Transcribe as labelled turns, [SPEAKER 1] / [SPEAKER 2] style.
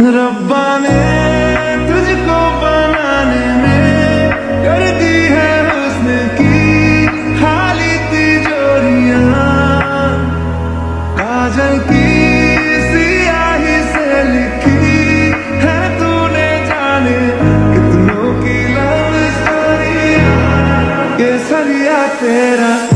[SPEAKER 1] रब्बा ने तुझको बनाने में कर दी है उसने की खाली तिजोरियाँ। काजल की सियाही से लिखी है तूने जाने कितनों की लव स्टोरियाँ केसरिया तेरा